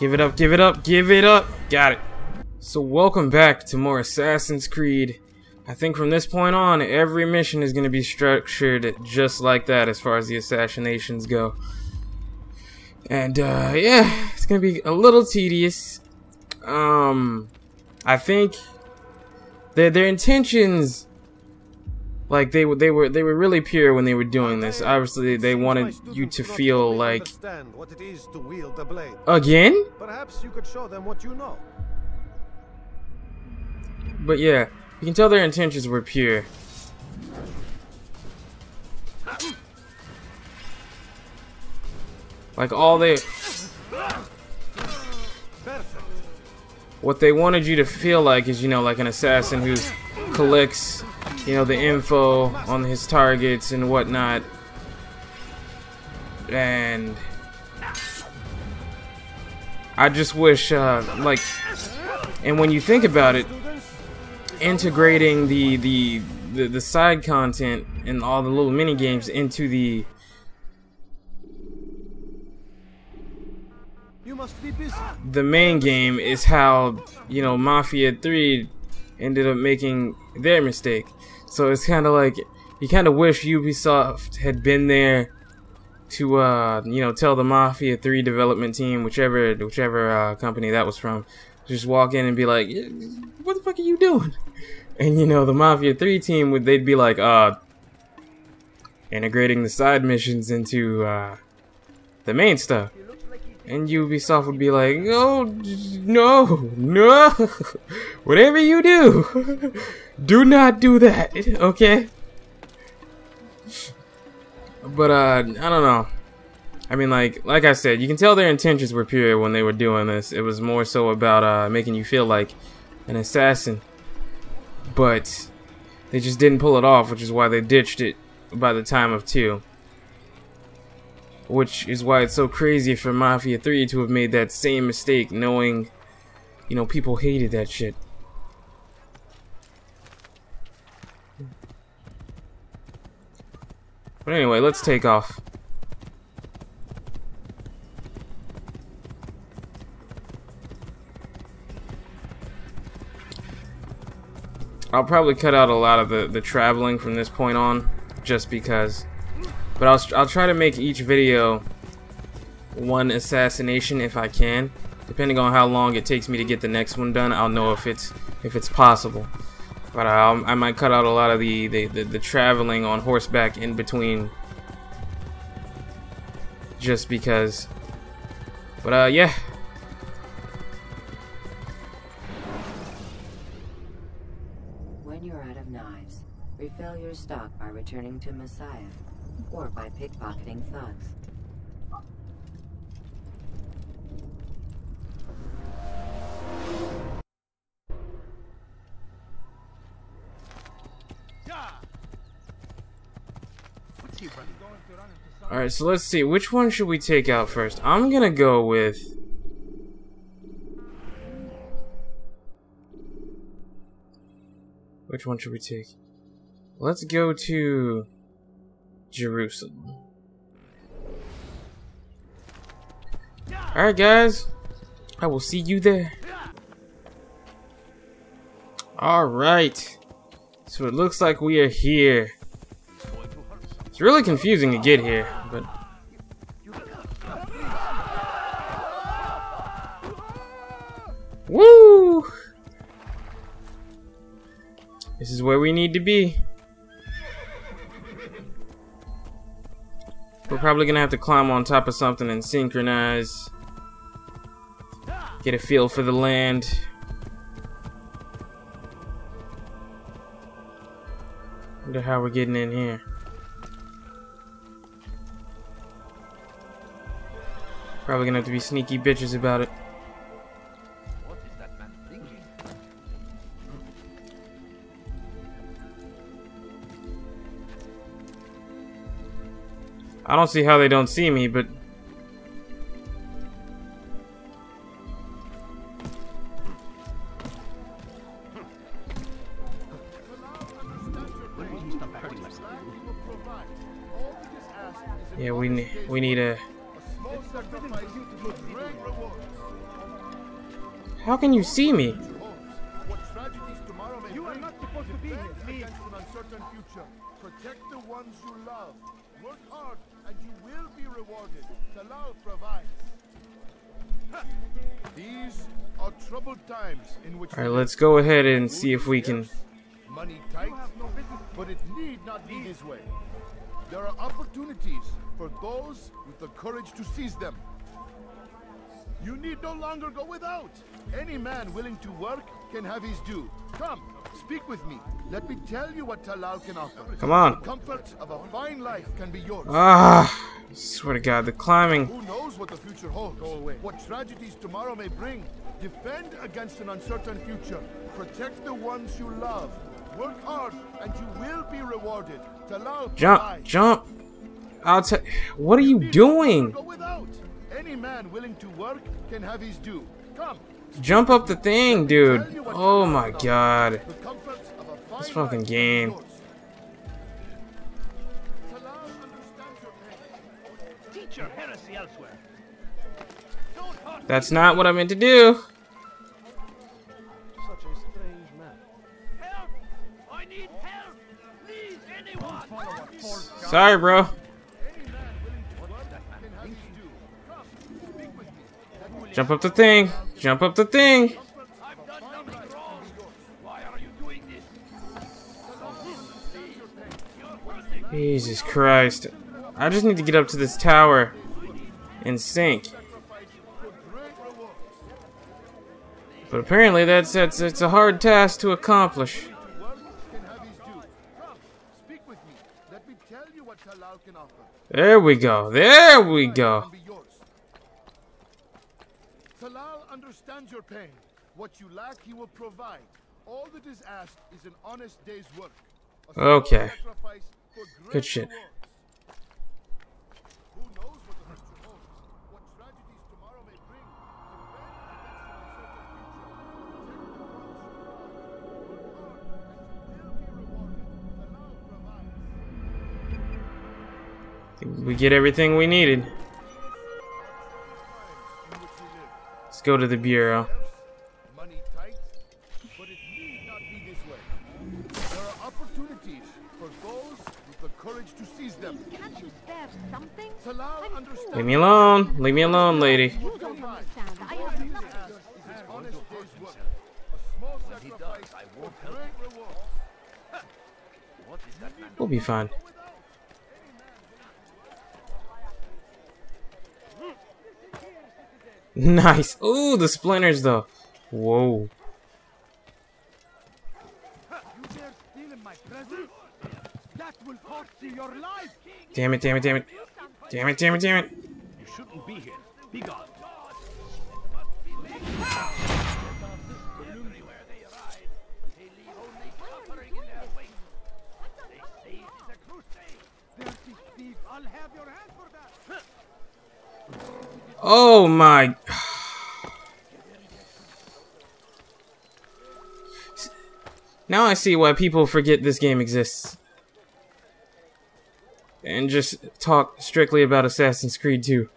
Give it up, give it up, give it up. Got it. So welcome back to more Assassin's Creed. I think from this point on, every mission is going to be structured just like that as far as the assassinations go. And uh, yeah, it's going to be a little tedious. Um, I think their their intentions like they were they were they were really pure when they were doing this. Obviously, they wanted you to feel like what it is to wield the blade. again. Perhaps you could show them what you know. But yeah, you can tell their intentions were pure. Like all they what they wanted you to feel like is you know like an assassin who collects you know the info on his targets and whatnot and I just wish uh, like and when you think about it integrating the the the, the side content and all the little mini games into the You must be busy. the main game is how you know Mafia 3 ended up making their mistake. So it's kind of like you kind of wish Ubisoft had been there to uh you know tell the Mafia 3 development team whichever whichever uh, company that was from just walk in and be like what the fuck are you doing? And you know the Mafia 3 team would they'd be like uh integrating the side missions into uh the main stuff. And Ubisoft would be like, oh, no, no, whatever you do, do not do that, okay? But, uh, I don't know. I mean, like, like I said, you can tell their intentions were pure when they were doing this. It was more so about, uh, making you feel like an assassin. But, they just didn't pull it off, which is why they ditched it by the time of 2 which is why it's so crazy for Mafia 3 to have made that same mistake knowing you know people hated that shit. But anyway let's take off. I'll probably cut out a lot of the, the traveling from this point on just because but I'll, I'll try to make each video one assassination if I can. Depending on how long it takes me to get the next one done, I'll know if it's if it's possible. But I'll, I might cut out a lot of the, the, the, the traveling on horseback in between. Just because. But uh, yeah. When you're out of knives, refill your stock by returning to Masyaf, or by pickpocketing thugs. Alright, so let's see. Which one should we take out first? I'm gonna go with... Which one should we take? Let's go to... Jerusalem. Alright guys, I will see you there. Alright, so it looks like we are here. It's really confusing to get here, but... Woo! This is where we need to be. Probably gonna have to climb on top of something and synchronize. Get a feel for the land. Wonder how we're getting in here. Probably gonna have to be sneaky bitches about it. I don't see how they don't see me, but yeah, we need we need a How can you see me? Alright, let's go ahead and see if we can. Money tight, but it need not be this way. There are opportunities for those with the courage to seize them. You need no longer go without. Any man willing to work can have his due. Come, speak with me. Let me tell you what Talal can offer. Come on. The comfort of a fine life can be yours. Ah, swear to God, the climbing. Who knows what the future holds? Go away. What tragedies tomorrow may bring. Defend against an uncertain future. Protect the ones you love. Work hard, and you will be rewarded. Talal Jump, provides. jump. I'll tell. What are you doing? Go without. Any man willing to work can have his due. Come. Jump up the thing, dude. Oh my God. The comfort of a fine This fucking game. is yours. Talal understands your pain. Teach your heresy elsewhere. Don't hurt That's not what I meant to do. such a strange man. Help! I need help! Please, anyone! Sorry, bro. Any man willing to work can have his due. Come. Speak with me. Let me Jump up the thing. Jump up the thing. Jesus Christ. I just need to get up to this tower and sync. But apparently that's that's it's a hard task to accomplish. There we go. There we go. Can be yours. Talal understands your pain. What you lack, he will provide. All that is asked is an honest day's work. A Okay. for Good shit. rewards. Who knows what the future holds? What tragedies tomorrow may bring? Defend against an uncertain future. Protect the ones you love. Work hard, and you will be rewarded. Talal We get everything we needed. Let's go to the bureau. Money tight, but it need not be this way. There are opportunities for those with the courage to seize them. Can't you spare something? Leave me alone. Leave me alone, lady. You don't understand. I have nothing. is an honest day's work. A small sacrifice I for won't help great rewards. What is that man? We'll be fine. Nice. Ooh, the splinters though. Whoa. Damn it, damn it, damn it. Damn it, damn it, damn it. You shouldn't be here. Be gone. Everywhere they arrive, they leave only suffering in their wake. They say it is a crusade. Dirty thief, I'll have your hand for that! Oh my. Now I see why people forget this game exists. And just talk strictly about Assassin's Creed 2.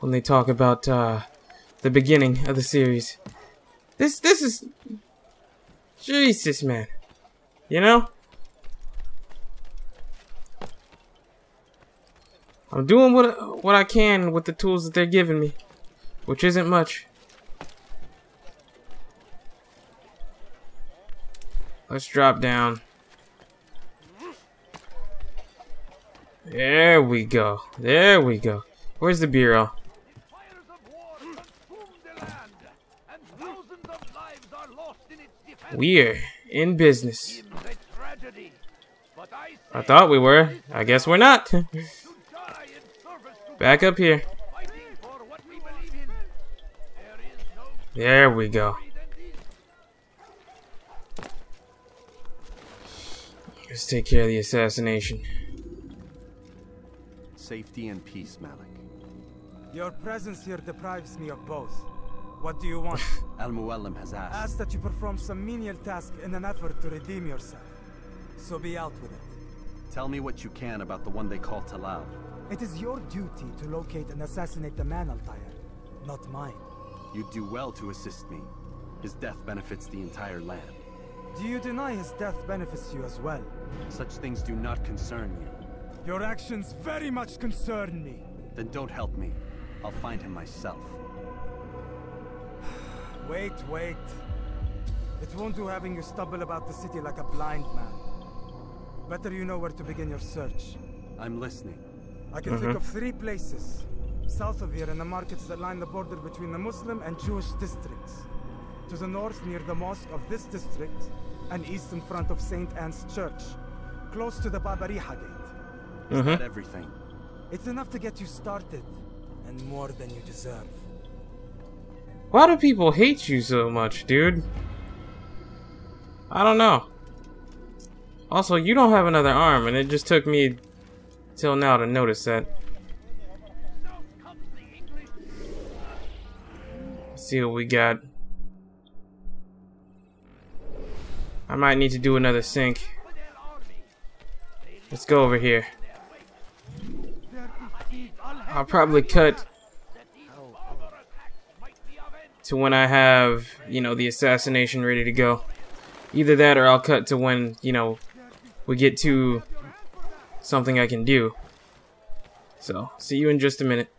When they talk about uh, the beginning of the series. This this is Jesus man. You know? I'm doing what what I can with the tools that they're giving me, which isn't much. Let's drop down. There we go. There we go. Where's the bureau? Fires of war consume the land, and thousands of lives are lost in its defense. We're in business. Seems a tragedy, but I say I thought we were. I guess we're not. to die in service to Back up here. fighting for what we believe in. There is no There we go. greater than this. Let's take care of the assassination. Safety and peace, Malik. Your presence here deprives me of both. What do you want? Al Mualim has asked. Ask that you perform some menial task in an effort to redeem yourself. So be out with it. Tell me what you can about the one they call Talal. It is your duty to locate and assassinate the man, Altair, not mine. You'd do well to assist me. His death benefits the entire land. Do you deny his death benefits you as well? Such things do not concern you. Your actions very much concern me. Then don't help me. I'll find him myself. Wait, wait. It won't do having you stumble about the city like a blind man. Better you know where to begin your search. I'm listening. I can think mm-hmm. of three places. South of here in the markets that line the border between the Muslim and Jewish districts. To the north near the mosque of this district, and east in front of St. Anne's Church, close to the Babariha Gate. Is that mm-hmm. everything? It's enough to get you started, and more than you deserve. Why do people hate you so much, dude? I don't know. Also, you don't have another arm, and it just took me till now to notice that. Let's see what we got. I might need to do another sync. Let's go over here. I'll probably cut to when I have, you know, the assassination ready to go. Either that or I'll cut to when, you know, we get to something I can do. So, see you in just a minute.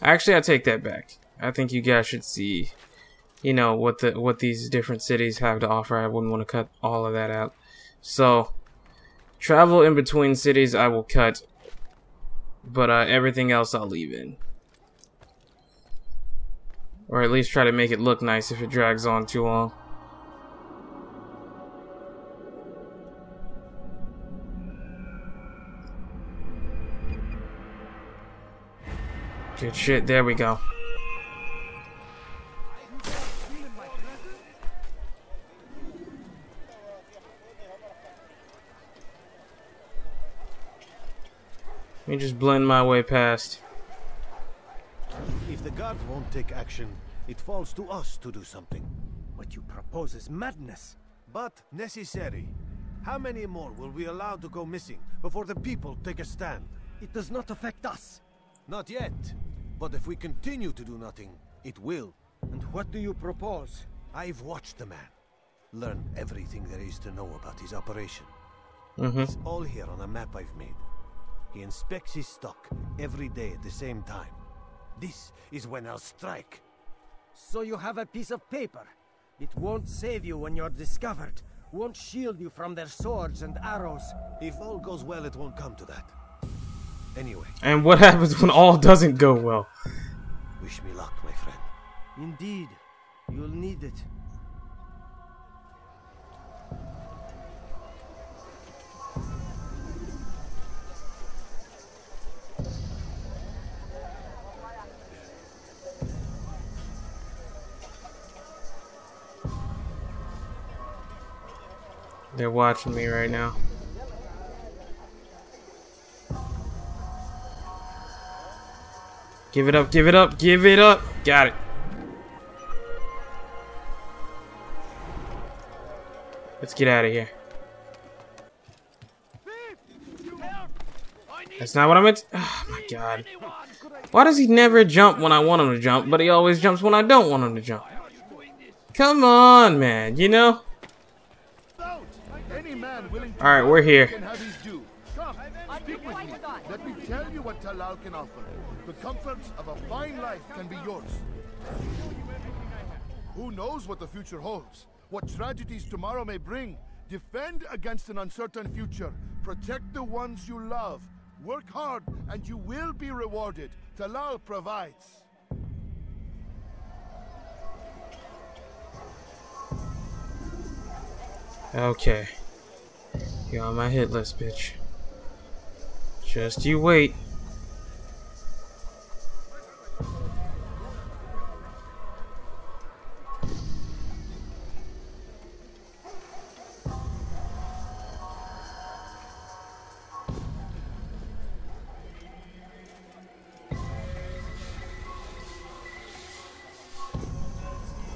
Actually, I take that back. I think you guys should see, you know, what the what these different cities have to offer. I wouldn't want to cut all of that out. So, travel in between cities I will cut, but uh, everything else I'll leave in. Or at least try to make it look nice if it drags on too long. Good shit, there we go. Let me just blend my way past. If the guard won't take action, it falls to us to do something. What you propose is madness. But necessary. How many more will we allow to go missing before the people take a stand? It does not affect us. Not yet. But if we continue to do nothing, it will. And what do you propose? I've watched the man. Learn everything there is to know about his operation. Mm-hmm. It's all here on a map I've made. He inspects his stock every day at the same time. This is when I'll strike. So you have a piece of paper. It won't save you when you're discovered. Won't shield you from their swords and arrows. If all goes well, it won't come to that. Anyway, And what happens when all doesn't go well? wish me luck, my friend. Indeed, you'll need it. They're watching me right now. Give it up, give it up, give it up. Got it. Let's get out of here. That's not what I meant. Oh my god. Why does he never jump when I want him to jump, but he always jumps when I don't want him to jump? Come on, man, you know? Alright, we're here. Can have his due. Come, speak with me. Let me tell you what Talal can offer. The comforts of a fine life can be yours. Who knows what the future holds? What tragedies tomorrow may bring? Defend against an uncertain future. Protect the ones you love. Work hard and you will be rewarded. Talal provides. Okay. You're on my hit list, bitch. Just you wait.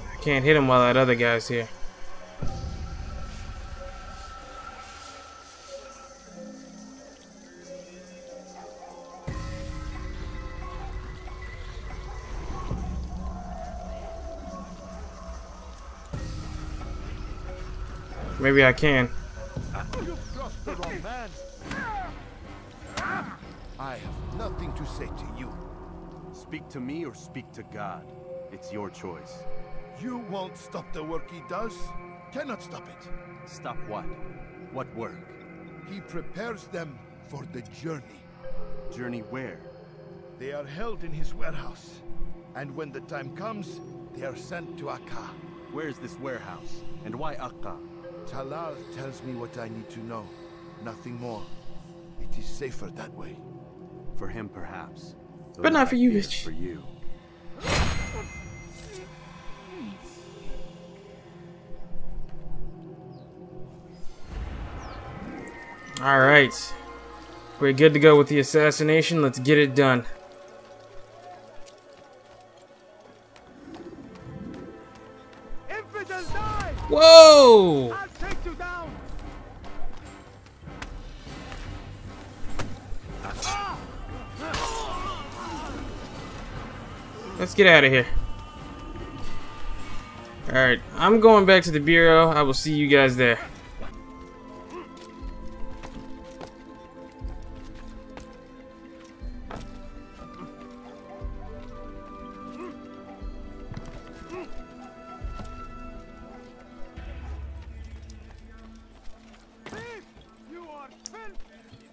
I can't hit him while that other guy's here. Maybe I can. You've crossed the wrong man. I have nothing to say to you. Speak to me or speak to God. It's your choice. You won't stop the work he does. Cannot stop it. Stop what? What work? He prepares them for the journey. Journey where? They are held in his warehouse. And when the time comes, they are sent to Akka. Where is this warehouse? And why Akka? Talal tells me what I need to know. Nothing more. It is safer that way. For him, perhaps. Though But not for you, fear bitch. For you. Alright. We're good to go with the assassination. Let's get it done. Infidel die! Whoa! Get out of here. Alright, I'm going back to the Bureau. I will see you guys there.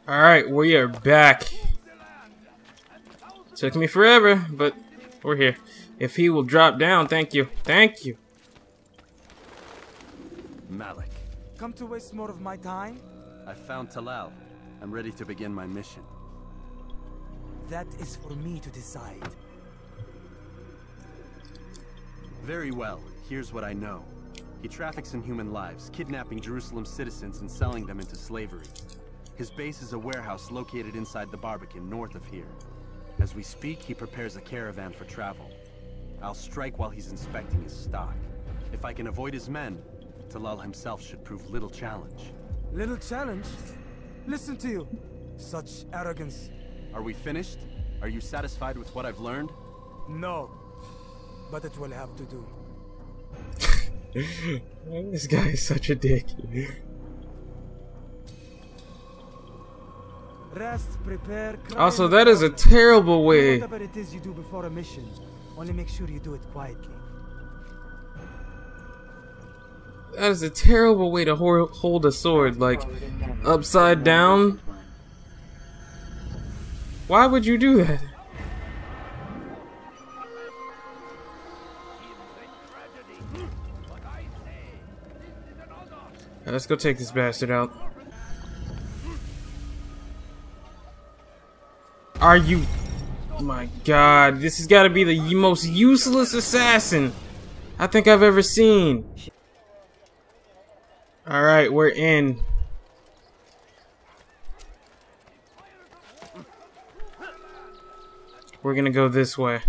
Alright, we are back. Took me forever, but we're here. If he will drop down, thank you. Thank you. Malik. Come to waste more of my time? I found Talal. I'm ready to begin my mission. That is for me to decide. Very well. Here's what I know. He traffics in human lives, kidnapping Jerusalem citizens and selling them into slavery. His base is a warehouse located inside the Barbican, north of here. As we speak, he prepares a caravan for travel. I'll strike while he's inspecting his stock. If I can avoid his men, Talal himself should prove little challenge. Little challenge? Listen to you. Such arrogance. Are we finished? Are you satisfied with what I've learned? No. But it will have to do. this guy is such a dick. Rest, prepare, Also, that is a terrible way. Whatever it is you do before a mission, only make sure you do it quietly. That is a terrible way to hold a sword. Like, upside down? Why would you do that? Let's go take this bastard out. Are you... My god, this has got to be the most useless assassin I think I've ever seen. Alright, we're in. We're gonna go this way.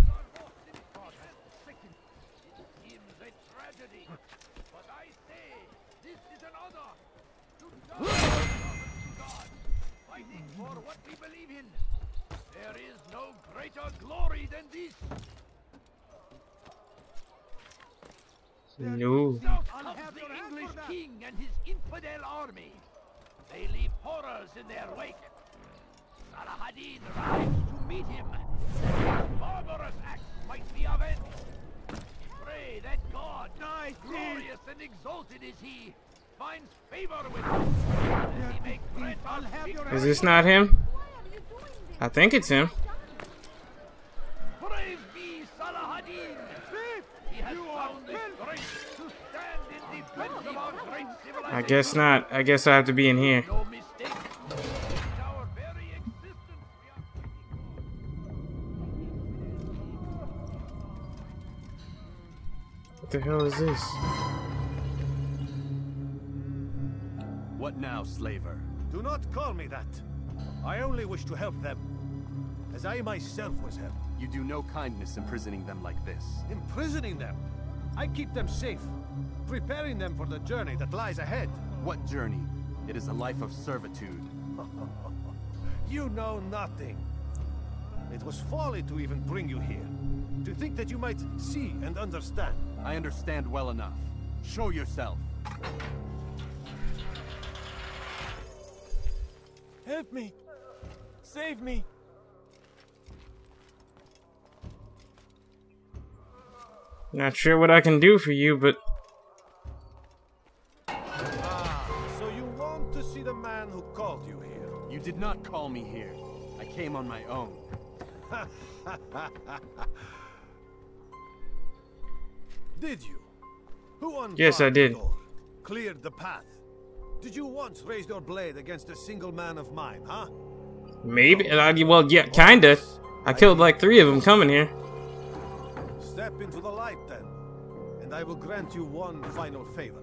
Seems a tragedy. But I say, this is an honor. To die God, fighting for what we believe in. There is no greater glory than this. No. Comes the English king and his infidel army. They leave horrors in their wake. Saladin rides to meet him. Barbarous acts might be avenged. Pray that God, glorious and exalted is he, finds favor with us. That he may grant us victory. Is this not him? I think it's him. Praise be Salahadin! He has found the strength to stand in defense of our great civilization. I guess not. I guess I have to be in here. No mistake. It's our very existence we are fighting What the hell is this? What now, slaver? Do not call me that. I only wish to help them. As I myself was helped. You do no kindness imprisoning them like this. Imprisoning them. I keep them safe preparing them for the journey that lies ahead. What journey? It is a life of servitude. you know nothing. It was folly to even bring you here. To think that you might see and understand. I understand well enough. Show yourself. Help me! Save me! Not sure what I can do for you, but did not call me here. I came on my own. Did you? Who unbarred Yes, I did. door? Cleared the path? Did you once raise your blade against a single man of mine, huh? maybe. uh, Well, yeah, kinda. I killed like three of them coming here. Step into the light then, and I will grant you one final favor.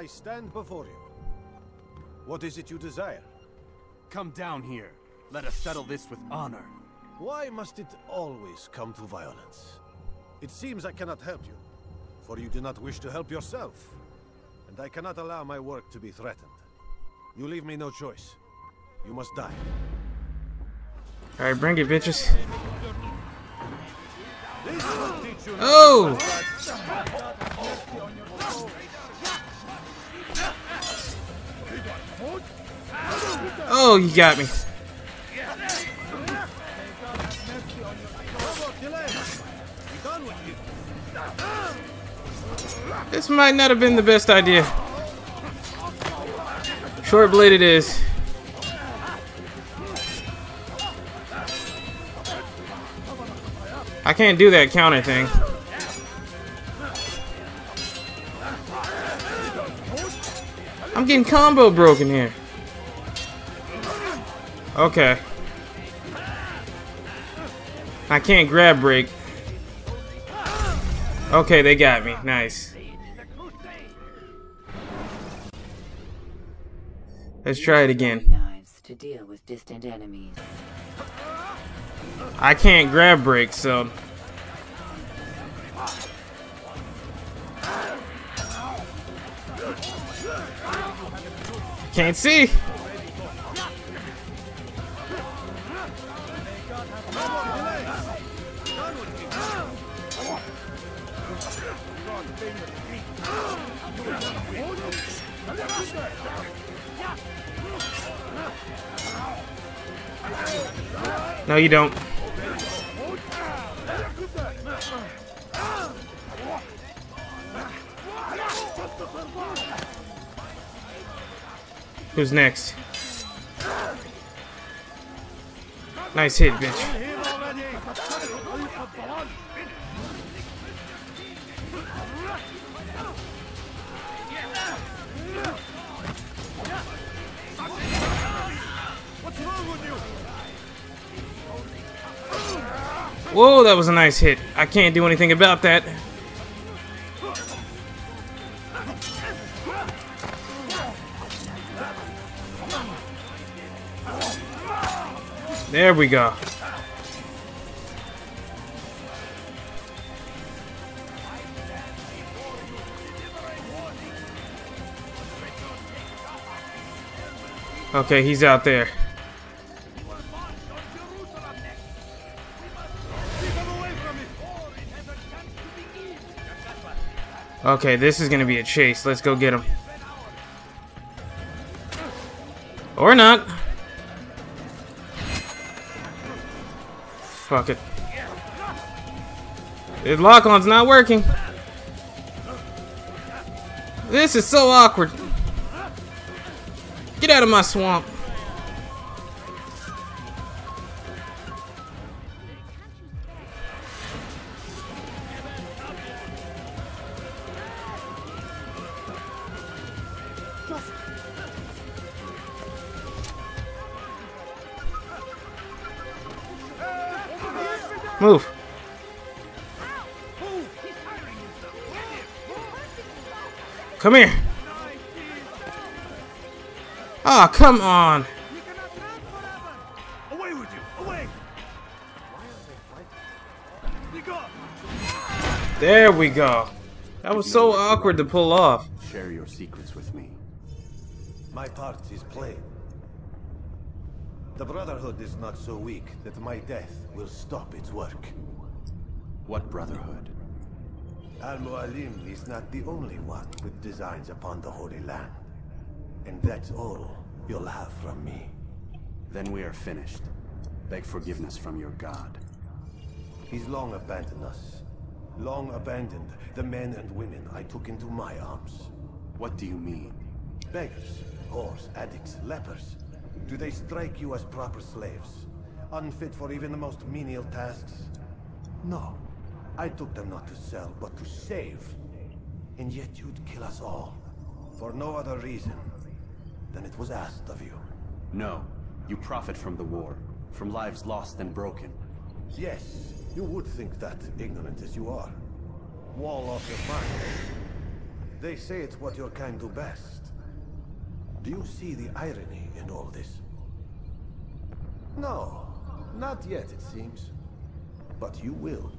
I stand before you. What is it you desire? Come down here. Let us settle this with honor. Why must it always come to violence? It seems I cannot help you, for you do not wish to help yourself. And I cannot allow my work to be threatened. You leave me no choice. You must die. Alright, bring it, bitches. This will teach you Oh! Oh, you got me. This might not have been the best idea. Short blade it is. I can't do that counter thing. I'm getting combo broken here. Okay. I can't grab break. Okay, they got me. Nice. Let's try it again. To deal with distant enemies. I can't grab break, so. Can't see. No, you don't. Who's next? Nice hit, bitch. Whoa, that was a nice hit. I can't do anything about that. There we go. Okay, he's out there. Okay, this is gonna be a chase. Let's go get him. Or not. Fuck it. The lock-on's not working. This is so awkward. Get out of my swamp. Come here. Ah, oh, come on. Away with you! Away! There we go. That was so awkward to pull off. Share your secrets with me. My part is played. The Brotherhood is not so weak that my death will stop its work. What Brotherhood? Al-Mualim is not the only one with designs upon the Holy Land. And that's all you'll have from me. Then we are finished. Beg forgiveness from your god. He's long abandoned us. Long abandoned the men and women I took into my arms. What do you mean? Beggars, whores, addicts, lepers. Do they strike you as proper slaves? Unfit for even the most menial tasks? No. I took them not to sell, but to save. And yet you'd kill us all. For no other reason than it was asked of you. No. You profit from the war. From lives lost and broken. Yes, you would think that, ignorant as you are. Wall off your mind. They say it's what your kind do best. Do you see the irony in all this? No, not yet, it seems. But you will.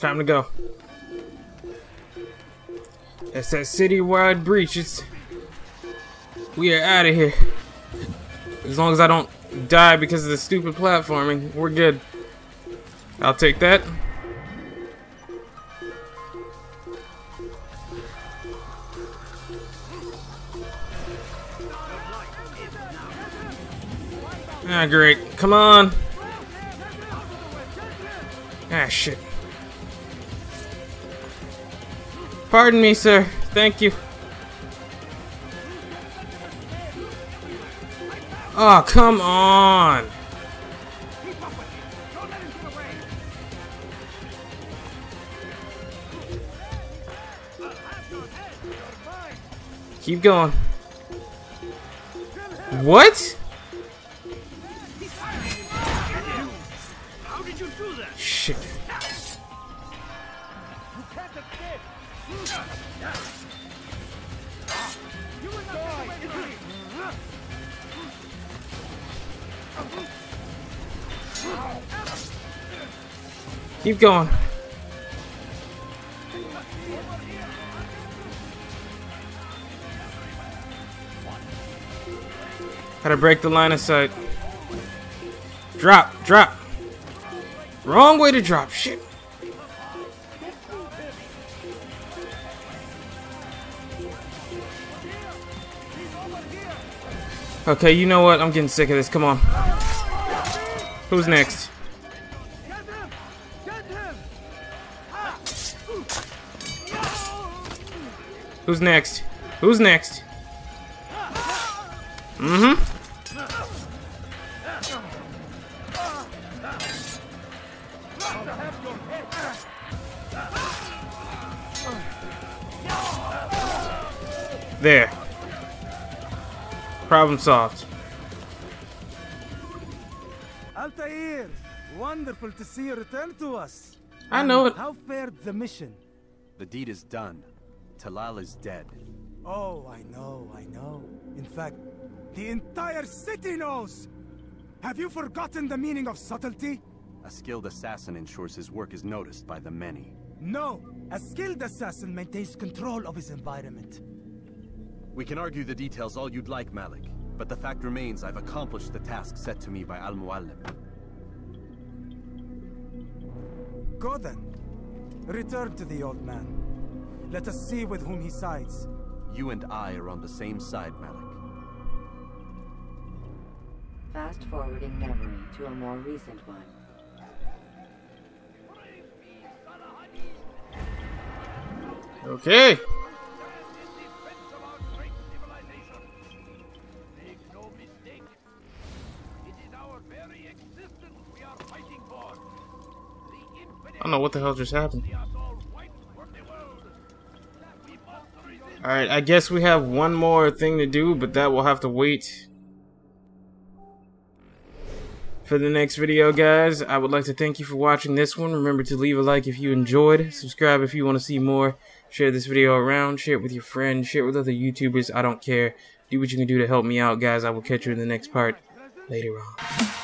Time to go. That's that citywide breach. It's we are out of here. As long as I don't die because of the stupid platforming, we're good. I'll take that. Ah, great. Come on. Ah, shit. Pardon me, sir. Thank you. Oh, come on. Keep going. What? Keep going. Gotta break the line of sight. Drop, drop. Wrong way to drop. Shit. Okay, you know what? I'm getting sick of this. Come on. Who's next? Who's next? Who's next? Mm-hmm. There. Problem solved. Altair, wonderful to see you return to us. I know it. How fared the mission? The deed is done. Talal is dead. Oh, I know, I know. In fact, the entire city knows! Have you forgotten the meaning of subtlety? A skilled assassin ensures his work is noticed by the many. No! A skilled assassin maintains control of his environment. We can argue the details all you'd like, Malik. But the fact remains I've accomplished the task set to me by Al-Mualim. Go then. Return to the old man. Let us see with whom he sides. You and I are on the same side, Malik. Fast forwarding memory to a more recent one. Okay. Make no mistake. It is our very existence we are fighting for. The infinite I don't know what the hell just happened. assault white for the world. We must resist. Alright, I guess we have one more thing to do, but that will have to wait for the next video, guys. I would like to thank you for watching this one. Remember to leave a like if you enjoyed, subscribe if you want to see more, share this video around, share it with your friends, share it with other YouTubers. I don't care. Do what you can do to help me out, guys. I will catch you in the next part later on.